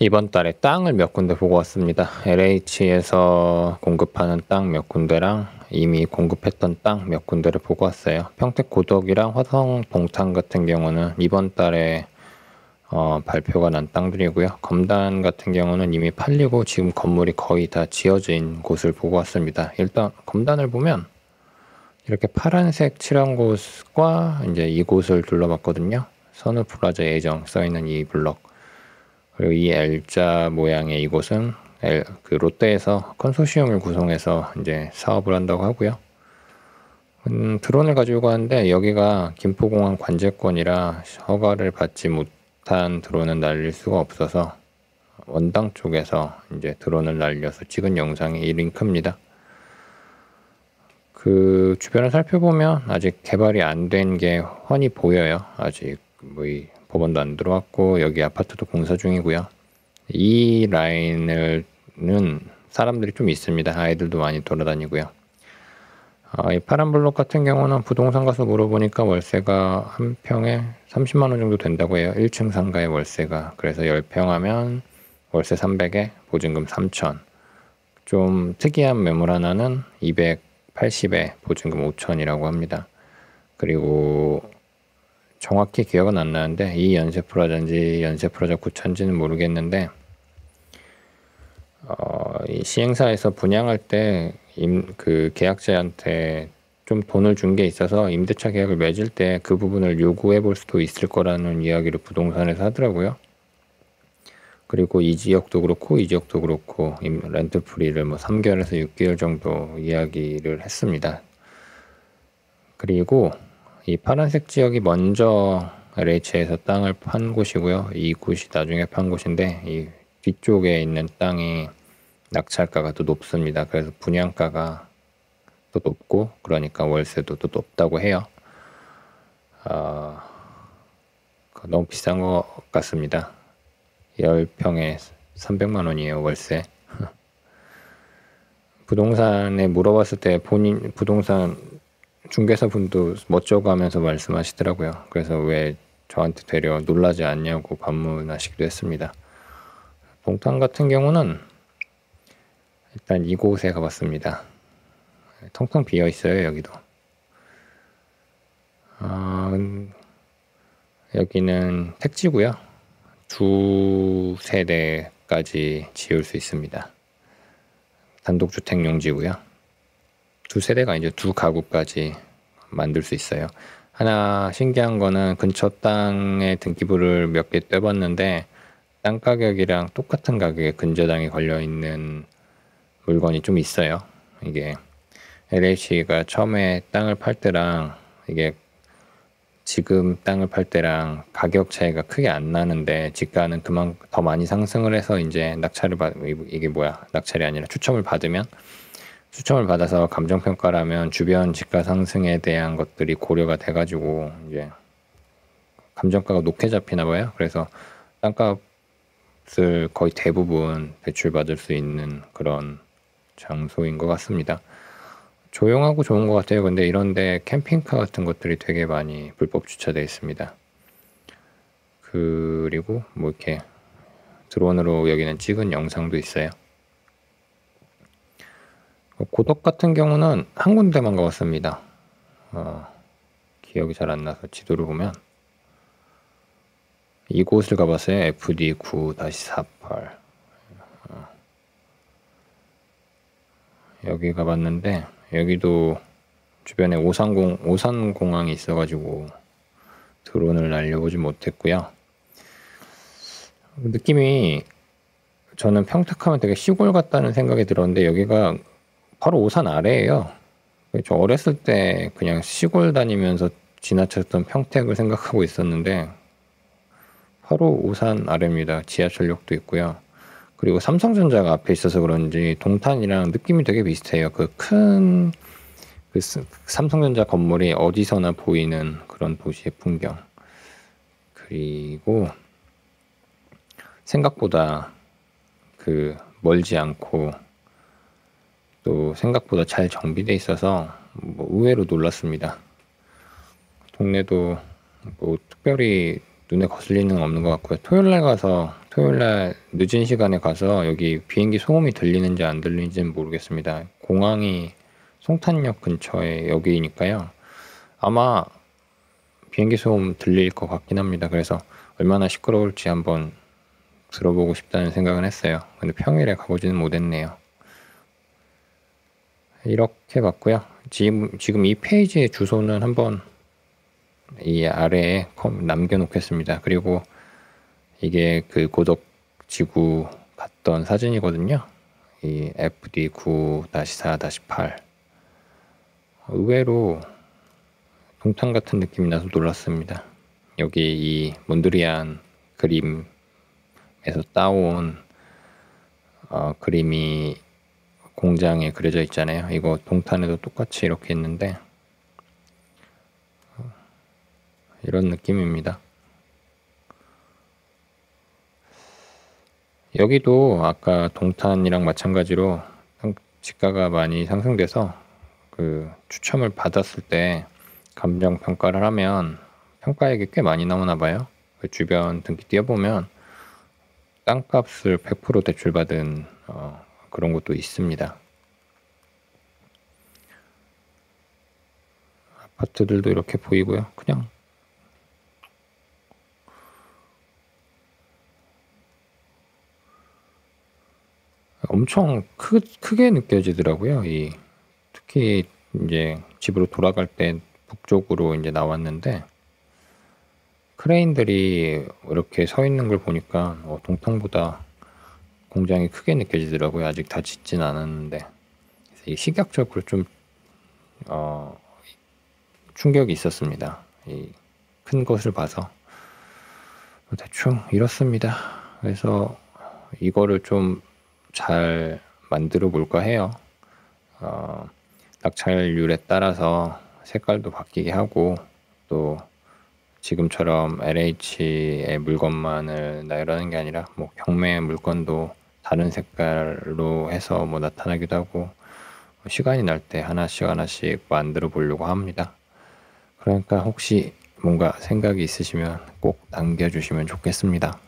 이번 달에 땅을 몇 군데 보고 왔습니다. LH에서 공급하는 땅 몇 군데랑 이미 공급했던 땅 몇 군데를 보고 왔어요. 평택 고덕이랑 화성 동탄 같은 경우는 이번 달에 어, 발표가 난 땅들이고요. 검단 같은 경우는 이미 팔리고 지금 건물이 거의 다 지어진 곳을 보고 왔습니다. 일단 검단을 보면 이렇게 파란색 칠한 곳과 이제 이곳을 둘러봤거든요. 선우 플라자 예정 써 있는 이 블럭. 그리고 이 L자 모양의 이곳은 L, 그 롯데에서 컨소시엄을 구성해서 이제 사업을 한다고 하고요. 음, 드론을 가지고 가는데 여기가 김포공항 관제권이라 허가를 받지 못한 드론은 날릴 수가 없어서 원당 쪽에서 이제 드론을 날려서 찍은 영상이 이 링크입니다. 그 주변을 살펴보면 아직 개발이 안 된 게 훤히 보여요. 아직 뭐이 법원도 안 들어왔고 여기 아파트도 공사 중이고요. 이 라인을는 사람들이 좀 있습니다. 아이들도 많이 돌아다니고요. 어, 이 파란 블록 같은 경우는 부동산 가서 물어보니까 월세가 한 평에 30만 원 정도 된다고 해요. 1층 상가의 월세가. 그래서 10평 하면 월세 300에 보증금 3천. 좀 특이한 매물 하나는 280에 보증금 5천이라고 합니다. 그리고 정확히 기억은 안 나는데 이 연세 프라자인지 연세 프라자 9천지는 모르겠는데 어, 이 시행사에서 분양할 때그 계약자한테 좀 돈을 준 게 있어서 임대차 계약을 맺을 때 그 부분을 요구해 볼 수도 있을 거라는 이야기를 부동산에서 하더라고요. 그리고 이 지역도 그렇고 이 지역도 그렇고 rent free를 뭐 3개월에서 6개월 정도 이야기를 했습니다. 그리고 이 파란색 지역이 먼저 LH에서 땅을 판 곳이고요. 이 곳이 나중에 판 곳인데 이 뒤쪽에 있는 땅이 낙찰가가 또 높습니다. 그래서 분양가가 또 높고 그러니까 월세도 또 높다고 해요. 어, 너무 비싼 것 같습니다. 10평에 300만 원이에요, 월세. 부동산에 물어봤을 때 본인 부동산 중개사 분도 멋져고 하면서 말씀하시더라고요. 그래서 왜 저한테 되려 놀라지 않냐고 반문하시기도 했습니다. 동탄 같은 경우는 일단 이곳에 가봤습니다. 텅텅 비어 있어요, 여기도. 어, 여기는 택지고요. 두 세대까지 지을 수 있습니다. 단독주택 용지고요. 두 세대가 이제 두 가구까지 만들 수 있어요. 하나 신기한 거는 근처 땅에 등기부를 몇 개 떼봤는데 땅 가격이랑 똑같은 가격에 근저당이 걸려 있는 물건이 좀 있어요. 이게 LH가 처음에 땅을 팔 때랑 이게 지금 땅을 팔 때랑 가격 차이가 크게 안 나는데 지가는 그만 더 많이 상승을 해서 이제 낙찰을 받 이게 뭐야 낙찰이 아니라 추첨을 받으면 추첨을 받아서 감정평가라면 주변 집가 상승에 대한 것들이 고려가 돼가지고 이제 감정가가 높게 잡히나 봐요. 그래서 땅값을 거의 대부분 대출받을 수 있는 그런 장소인 것 같습니다. 조용하고 좋은 것 같아요. 근데 이런데 캠핑카 같은 것들이 되게 많이 불법 주차되어 있습니다. 그리고 뭐 이렇게 드론으로 여기는 찍은 영상도 있어요. 고덕 같은 경우는 한 군데만 가봤습니다. 어, 기억이 잘 안 나서 지도를 보면 이곳을 가봤어요. FD9-48 어. 여기 가봤는데 여기도 주변에 오산공 오산공항이 있어가지고 드론을 날려보지 못했고요. 느낌이 저는 평택하면 되게 시골 같다는 생각이 들었는데 여기가 바로 오산 아래에요. 저 어렸을 때 그냥 시골 다니면서 지나쳤던 평택을 생각하고 있었는데 바로 오산 아래입니다. 지하철역도 있고요. 그리고 삼성전자가 앞에 있어서 그런지 동탄이랑 느낌이 되게 비슷해요. 그큰 그 삼성전자 건물이 어디서나 보이는 그런 도시의 풍경. 그리고 생각보다 그 멀지 않고 또 생각보다 잘 정비돼 있어서 뭐 의외로 놀랐습니다. 동네도 뭐 특별히 눈에 거슬리는 건 없는 것 같고요. 토요일 날 가서 토요일 날 늦은 시간에 가서 여기 비행기 소음이 들리는지 안 들리는지는 모르겠습니다. 공항이 송탄역 근처에 여기니까요. 아마 비행기 소음 들릴 것 같긴 합니다. 그래서 얼마나 시끄러울지 한번 들어보고 싶다는 생각은 했어요. 근데 평일에 가보지는 못했네요. 이렇게 봤고요. 지금, 지금 이 페이지의 주소는 한번 이 아래에 남겨놓겠습니다. 그리고 이게 그 고덕 지구 갔던 사진이거든요. 이 FD9-4-8 의외로 동탄 같은 느낌이 나서 놀랐습니다. 여기 이 몬드리안 그림에서 따온 어, 그림이 공장에 그려져 있잖아요. 이거 동탄에도 똑같이 이렇게 있는데 어, 이런 느낌입니다. 여기도 아까 동탄이랑 마찬가지로 지가가 많이 상승돼서 그 추첨을 받았을 때 감정 평가를 하면 평가액이 꽤 많이 나오나 봐요. 그 주변 등기 띄어보면 땅값을 100% 대출받은 어, 그런 것도 있습니다. 아파트들도 이렇게 보이고요. 그냥 엄청 크, 크게 느껴지더라고요. 이 특히 이제 집으로 돌아갈 때 북쪽으로 이제 나왔는데 크레인들이 이렇게 서 있는 걸 보니까 어, 동탄보다 공장이 크게 느껴지더라고요. 아직 다 짓진 않았는데 이 시각적으로 좀 어, 충격이 있었습니다. 이 큰 것을 봐서 대충 이렇습니다. 그래서 이거를 좀 잘 만들어 볼까 해요. 어, 낙찰률에 따라서 색깔도 바뀌게 하고 또 지금처럼 LH의 물건만을 나열하는 게 아니라 뭐 경매 물건도 다른 색깔로 해서 뭐 나타나기도 하고 시간이 날 때 하나씩 하나씩 만들어 보려고 합니다. 그러니까 혹시 뭔가 생각이 있으시면 꼭 남겨주시면 좋겠습니다.